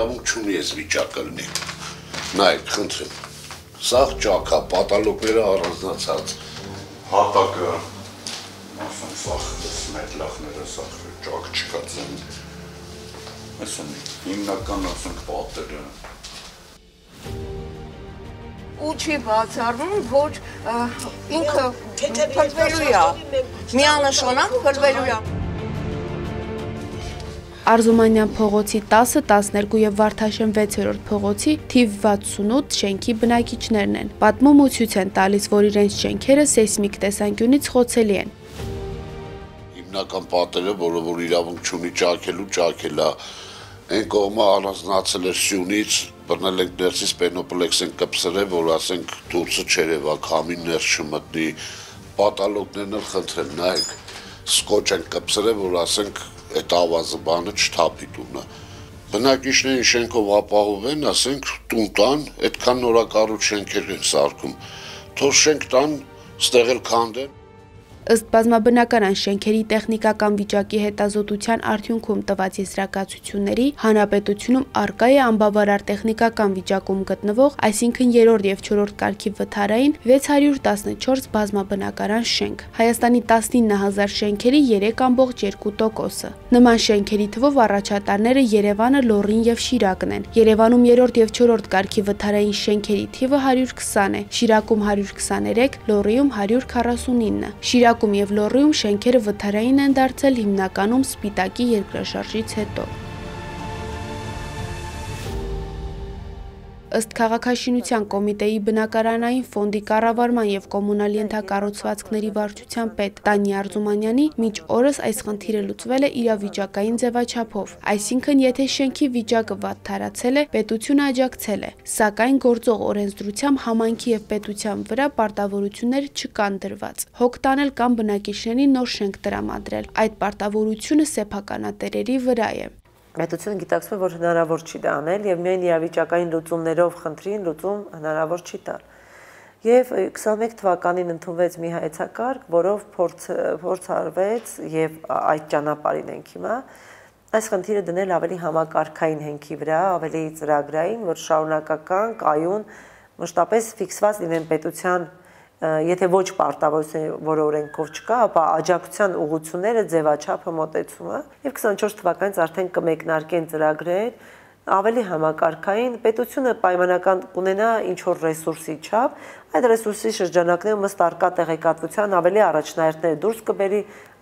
իրավունք չունի այս վիճակը լինի։ Նայեք, խնդրեմ։ Սա ճակա, պատալոկները առանձնացած։ Հատակը ասում սախ մետլախները սախ ճակ չկա ձեն։ Ասում հիմնական ասենք պատերը ու չի բացառվում, որ ինքը փրկվելու է։ Միանշանակ փրկվելու է։ Արզումանյան փողոցի 10, 12 եւ Վարդաշեն 6-րդ փողոցի թիվ 68 շենքի բնակիչներն են։ Պատմում ու ցույց են տալիս, որ իրենց շենքերը սեյսմիկ տեսանկյունից խոցելի են։ Հիմնական պատերը, որը որ իրավունք չունի ճակելու, ճակելա այն կողմը առանձնացել էր սյունից, բռնել ենք ներսից պենոպլեքս են կպսրել, որ ասենք դուրսը չերևա, քամին ներս չմտնի, պատալոկներն էլ խնդրեմ, նայեք, սկոչ են կպսրել, որ ասենք այդ ավազը բանը չթափի տունը։ Բնակիչներին շենքով ապահովեն, ասենք տուն տան, այդքան նորակառույց շենքեր են սարքում։ Թող շենք տան, ստեղ էլ քանդեն Ըստ բազմաբնականան շենքերի տեխնիկական վիճակի հետազոտության արդյունքում տված եզրակացությունների հանրապետությունում արկա է անբավարար տեխնիկական վիճակում գտնվող, այսինքն 3-րդ եւ 4-րդ կարգի վթարային 614 բազմաբնականան շենք։ Հայաստանի 19000 շենքերի 3.2%-ը։ Նման շենքերի թվով առաջատարները Երևանը, Լոռին եւ Շիրակն են։ Երևանում 3-րդ եւ 4-րդ կարգի վթարային շենքերի թիվը 120 է, Շիրակում 123, Լոռիում 149։ Շիրակ Շիրակում եւ Լոռիում շենքերը վթարային են դարձել հիմնականում սպիտակի երկրաշարժից հետո։ Ըստ քաղաքաշինության կոմիտեի բնակարանային ֆոնդի կառավարման եւ կոմունալ ենթակառուցվածքների վարչության պետ Տանի Արզումանյանի միջ օրս այս խնդիրը լուծվել է իրավիճակային ձևաչափով, այսինքն եթե շենքի վիճակը վատ թարացել է, պետությունը աջակցել է, սակայն գործող օրենսդրությամբ համայնքի եւ պետության վրա պարտավորություններ չկան դրված։ Հոգ տանել կամ բնակիչների նոր շենք տրամադրել։ Այդ պարտավորությունը սեփականատերերի վրա է պետությունը գիտակցում է, որ հնարավոր չի դա անել եւ միայն իրավիճակային լուծումներով խնդրին լուծում հնարավոր չի տալ։ Եվ 21 թվականին ընդունվեց մի հայեցակարգ, որով փորձ փորձ արվեց եւ այդ ճանապարհին ենք հիմա այս խնդիրը դնել ավելի համակարգային հենքի վրա, ավելի ծրագրային, որ շարունակական, կայուն, մշտապես ֆիքսված լինեն պետության եթե ոչ պարտավորություն, օրենքով չկա, ապա աջակցության ուղղությունները, ձևաչափը, մոտեցումը եւ 24 թվականից արդեն կմեկնարկեն ծրագրեր ավելի համակարգային պետությունը պայմանական կունենա ինչ որ ռեսուրսի չափ, այդ ռեսուրսի շրջանակներում ըստ արկա տեղեկատվության ավելի առաջնահերթներ դուրս կբերի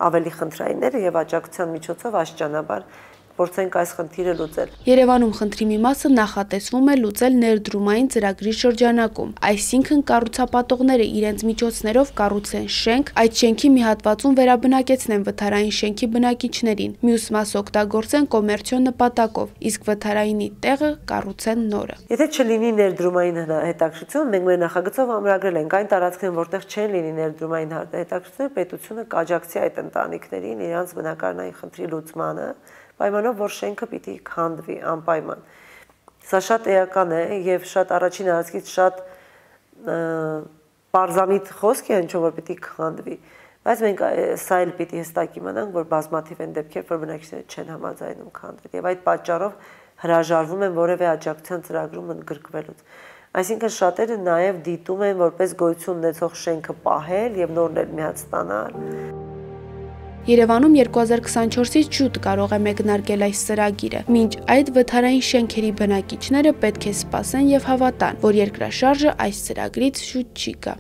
ավելի խնդրայինները եւ աջակցության միջոցով աշճանաբար փորձենք այս խնդիրը լուծել։ Երևանում խնդրի մի մասը նախատեսվում է լուծել ներդրումային ծրագրի շրջանակում, այսինքն կառուցապատողները իրենց միջոցներով կառուցեն շենք, այդ շենքի մի հատվածում վերաբնակեցնեն վթարային շենքի բնակիչներին, մյուս մաս օգտագործեն կոմերցիոն նպատակով, իսկ վթարայինի տեղը կառուցեն նորը։ Եթե չլինի ներդրումային հետաքրքրություն, մենք մեր նախագծով ամրագրել ենք այն տարածքներում, որտեղ չեն լինի ներդրումային հետաքրքրություն, պետությունը կաջակցի այդ ընտանիքներին իրանց բնակարանային խնդրի լուծմանը պայմանով, որ շենքը պիտի քանդվի անպայման։ Սա շատ էական է եւ շատ առաջին հարցից շատ պարզամիտ խոսք է հնչում, որ պիտի քանդվի։ Բայց մենք սա էլ պիտի հստակ իմանանք, որ բազմաթիվ են դեպքեր, որ բնակիչները չեն համաձայնում քանդվել եւ այդ պատճառով հրաժարվում են որևէ աջակցության ծրագրում ընդգրկվելուց։ Այսինքն շատերը նաև դիտում են որպես գոյություն ունեցող շենքը պահել եւ նորներ միած ստանալ։ Երևանում 2024-ից շուտ կարող է մեկնարկել այս ծրագիրը։ Մինչ այդ վթարային շենքերի բնակիչները պետք է սպասեն եւ հավատան, որ երկրաշարժը այս ծրագրից շուտ չի գա։